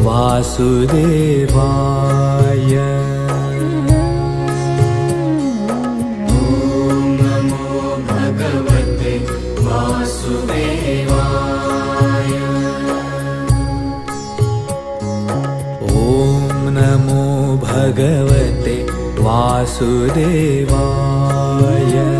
वासुदेवाय। भगवते वासुदेवाय। ॐ नमो भगवते वासुदेवाय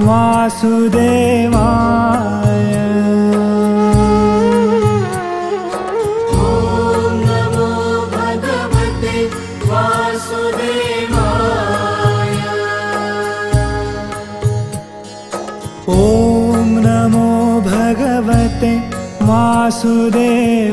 वासुदेवाय। नमो भगवते वासुदेवाय। ॐ नमो भगवते वासुदेवाय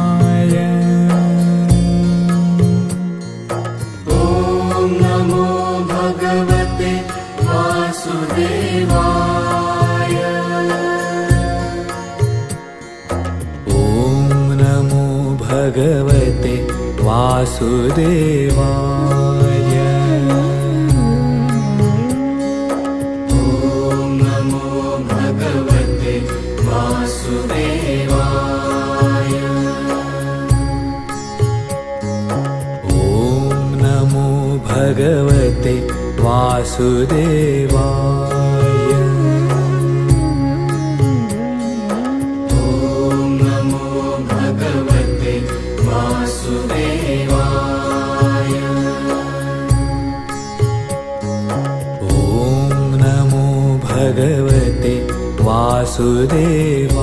भगवते वासुदेवाय। नमो भगवते वासुदेवाय। ॐ नमो भगवते वासुदेवाय वासुदेवाय